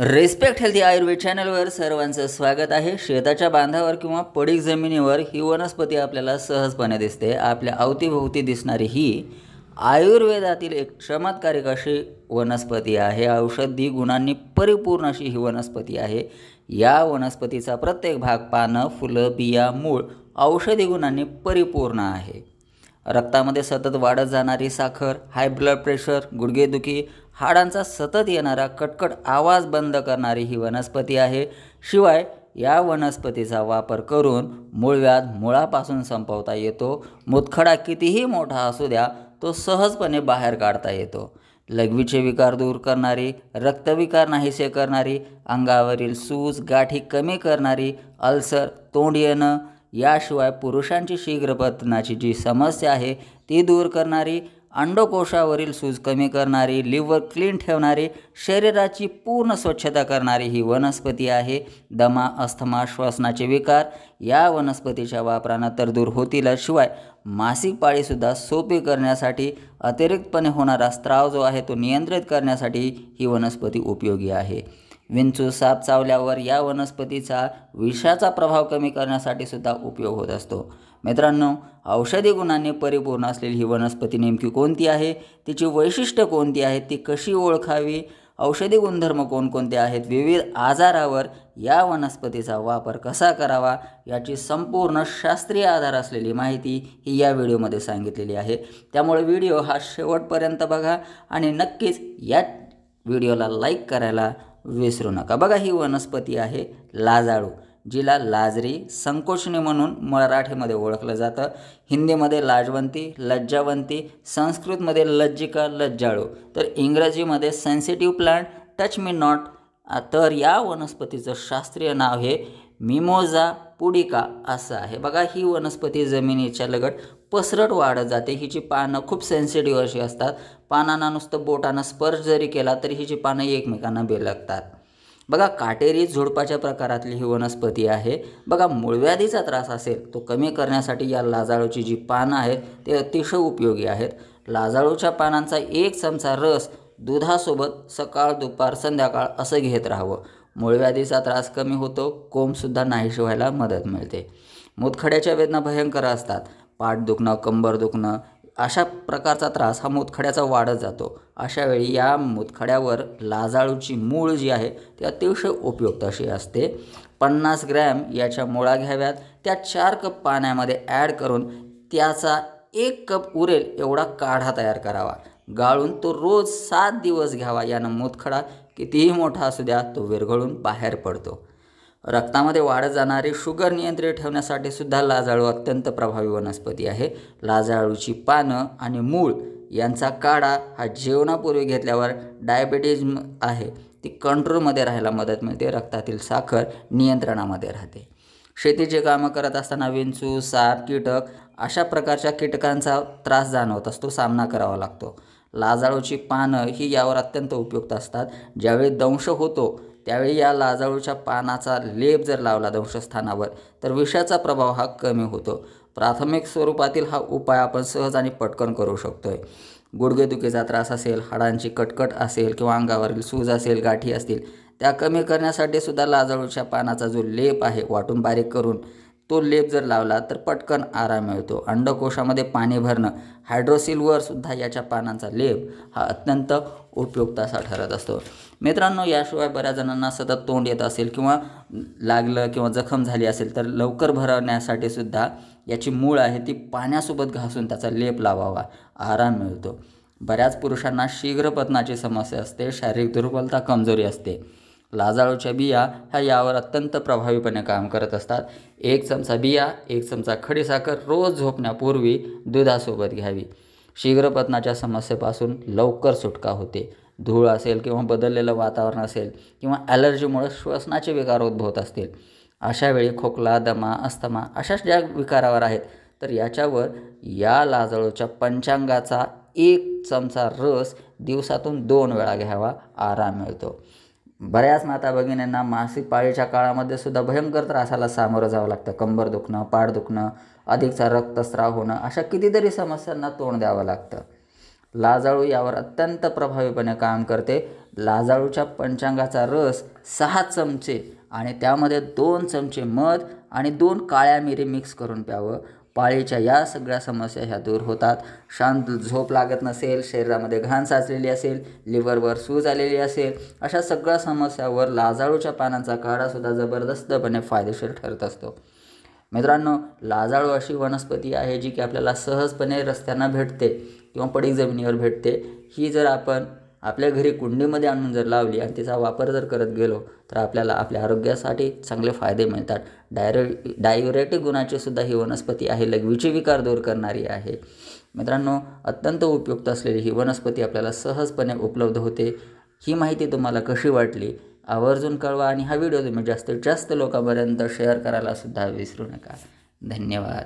Respect healthy Ayurveda चॅनलवर सर्वांचं स्वागत आहे. शेताच्या बांधावर किंवा पडीक जमिनीवर ही वनस्पती आपल्याला सहजपणे दिसते. आपल्या अवतीभोवती दिसणारी ही आयुर्वेदातील एक चमत्कारिक अशी वनस्पती आहे. औषधी गुणांनी परिपूर्ण अशी ही वनस्पती आहे. या वनस्पतीचा प्रत्येक भाग पानं फुलं बिया मूळ औषधी गुणांनी परिपूर्ण आहे. रक्तामध्ये सतत वाढत जाणारी साखर हाय ब्लड प्रेशर गुडघेदुखी हाडांचा सतत येणारा कटकट आवाज बंद करणारी ही वनस्पती आहे. शिवाय या वनस्पतीचा वापर करून मूळव्याध मुळापासून संपवता येतो. मुतखडा कितीही मोठा असू द्या तो सहजपणे बाहेर काढता येतो. लघवीचे विकार दूर करणारी रक्तविकार नाहीसे करणारी अंगावरील सूज गाठी कमी करणारी अल्सर तोंड येणं याशिवाय पुरुषांची शीघ्रपतनाची जी समस्या आहे ती दूर करणारी अंडकोशावरील सूज कमी करणारी लिव्हर क्लीन ठेवणारी शरीराची पूर्ण स्वच्छता करणारी ही वनस्पती आहे. दमा अस्थमा श्वसनाचे विकार या वनस्पतीच्या वापरानं तर दूर होतीलच शिवाय मासिक पाळीसुद्धा सोपी करण्यासाठी अतिरिक्तपणे होणारा स्त्राव जो आहे तो नियंत्रित करण्यासाठी ही वनस्पती उपयोगी आहे. विंचू साप चावल्यावर या वनस्पतीचा विषाचा प्रभाव कमी करण्यासाठी सुद्धा उपयोग होत असतो. मित्रांनो औषधी गुणांनी परिपूर्ण असलेली ही वनस्पती नेमकी कोणती आहे? तिची वैशिष्ट्य कोणती आहेत? ती कशी ओळखावी? औषधी गुणधर्म कोणकोणते आहेत? विविध आजारावर या वनस्पतीचा वापर कसा करावा? याची संपूर्ण शास्त्रीय आधार असलेली माहिती ही या व्हिडिओमध्ये सांगितलेली आहे. त्यामुळे व्हिडिओ हा शेवटपर्यंत बघा आणि नक्कीच या व्हिडिओला लाईक करायला विसरू नका. बघा ही वनस्पती आहे लाजाळू जिला लाजरी संकोचनी म्हणून मराठीमध्ये ओळखलं जातं. हिंदीमध्ये लाजवंती लज्जावंती संस्कृतमध्ये लज्जिका लज्जाळू. तर इंग्रजीमध्ये sensitive plant touch me not तर या वनस्पतीचं शास्त्रीय नाव हे मिमोजा पुडिका असं आहे. बघा ही वनस्पती जमिनीच्या लगट पसरट वाढत जाते. हिची पानं खूप सेन्सिटिव्ह अशी असतात. पानांना नुसतं बोटानं स्पर्श जरी केला तरी हिची पानं एकमेकांना बेलगतात. बघा काटेरी झुडपाच्या प्रकारातली ही वनस्पती आहे. बघा मूळव्याधीचा त्रास असेल तो कमी करण्यासाठी या लाजाळूची जी पानं आहेत ते अतिशय उपयोगी आहेत. लाजाळूच्या पानांचा एक चमचा रस दुधासोबत सकाळ दुपार संध्याकाळ असं घेत राहावं. मूळव्याधीचा त्रास कमी होतो कोंबसुद्धा नाहीशी व्हायला मदत मिळते. मुतखड्याच्या वेदना भयंकर असतात. पाठ दुखणं कंबर दुखणं अशा प्रकारचा त्रास हा मुतखड्याचा वाढत जातो. अशा वेळी या मुतखड्यावर लाजाळूची मूळ जी आहे ती अतिशय उपयुक्त अशी असते. पन्नास ग्रॅम याच्या मुळा घ्याव्यात. त्या चार कप पाण्यामध्ये ॲड करून त्याचा एक कप उरेल एवढा काढा तयार करावा. गाळून तो रोज सात दिवस घ्यावा यानं मुतखडा कितीही मोठा असू द्या तो विरघळून बाहेर पडतो. रक्तामध्ये वाढत जाणारी शुगर नियंत्रित ठेवण्यासाठी सुद्धा लाजाळू अत्यंत प्रभावी वनस्पती आहे. लाजाळूची पानं आणि मूळ यांचा काढा हा जेवणापूर्वी घेतल्यावर डायबिटीज आहे. ती कंट्रोलमध्ये राहायला मदत मिळते रक्तातील साखर नियंत्रणामध्ये राहते. शेतीचे कामं करत असताना विंचू साप कीटक अशा प्रकारच्या कीटकांचा त्रास जाणवत असतो सामना करावा लागतो. लाजाळूची पानं ही यावर अत्यंत उपयुक्त असतात. ज्यावेळी दंश होतो त्यावेळी या लाजाळूच्या पानाचा लेप जर लावला दंशस्थानावर तर विषाचा प्रभाव हा कमी होतो. प्राथमिक स्वरूपातील हा उपाय आपण सहज आणि पटकन करू शकतोय. गुडघेदुखीचा त्रास असेल हाडांची कटकट असेल किंवा अंगावरील सूज असेल गाठी असतील त्या कमी करण्यासाठी सुद्धा लाजाळूच्या पानाचा जो लेप आहे वाटून बारीक करून तो लेप जर लावला तर पटकन आराम मिळतो. अंडकोशामध्ये पाणी भरणं हायड्रोसिलवर सुद्धा याच्या पानांचा लेप हा अत्यंत उपयुक्त असा ठरत असतो. मित्रांनो याशिवाय बऱ्याच जणांना सतत तोंड येत असेल किंवा लागलं किंवा जखम झाली असेल तर लवकर भरवण्यासाठी सुद्धा याची मूळ आहे ती पाण्यासोबत घासून त्याचा लेप लावावा. आराम मिळतो. बऱ्याच पुरुषांना शीघ्रपतनाची समस्या असते शारीरिक दुर्बलता कमजोरी असते. लाजाळूच्या बिया ह्या यावर अत्यंत प्रभावीपणे काम करत असतात. एक चमचा बिया एक चमचा खडीसाखर रोज झोपण्यापूर्वी दुधासोबत घ्यावी. शीघ्रपतनाच्या समस्येपासून लवकर सुटका होते. धूळ असेल किंवा बदललेलं वातावरण असेल किंवा ॲलर्जीमुळे श्वसनाचे विकार उद्भवत असतील. अशा वेळी खोकला दमा अस्थमा अशाच ज्या विकारावर आहेत तर याच्यावर या लाजाळूच्या पंचांगाचा एक चमचा रस दिवसातून दोन वेळा घ्यावा आराम मिळतो. बऱ्याच माता भगिनींना मासिक पाळीच्या काळामध्ये सुद्धा भयंकर त्रासाला सामोरं जावं लागतं. कंबर दुखणं पाठ दुखणं अधिकचा रक्तस्राव होणं अशा कितीतरी समस्यांना तोंड द्यावं लागतं. लाजाळू यावर अत्यंत प्रभावीपणे काम करते. लाजाळूच्या पंचांगाचा रस सहा चमचे आणि त्यामध्ये दोन चमचे मध आणि दोन काळ्या मिरी मिक्स करून प्यावं. पाळीच्या या सगळ्या समस्या ह्या दूर होतात. शांत झोप लागत नसेल शरीरामध्ये घाण साचलेली असेल लिव्हरवर सूज आलेली असेल अशा सगळ्या समस्यावर लाजाळूच्या पानांचा काढासुद्धा जबरदस्तपणे फायदेशीर ठरत असतो. मित्रांनो लाजाळू अशी वनस्पती आहे जी की आपल्याला सहजपणे रस्त्यांना भेटते किंवा पडीक जमिनीवर भेटते. ही जर आपण आपल्या घरी कुंडीमध्ये आणून जर लावली आणि तिचा वापर जर करत गेलो तर आपल्याला आपल्या आरोग्यासाठी चांगले फायदे मिळतात. डायरे डायुरेटिक गुणाचीसुद्धा ही वनस्पती आहे. लघवीचे विकार दूर करणारी आहे. मित्रांनो अत्यंत उपयुक्त असलेली ही वनस्पती आपल्याला सहजपणे उपलब्ध होते. ही माहिती तुम्हाला कशी वाटली? आवर्जून कळवा आणि हा व्हिडिओ तुम्ही जास्तीत जास्त लोकांपर्यंत शेअर करायला सुद्धा विसरू नका. धन्यवाद.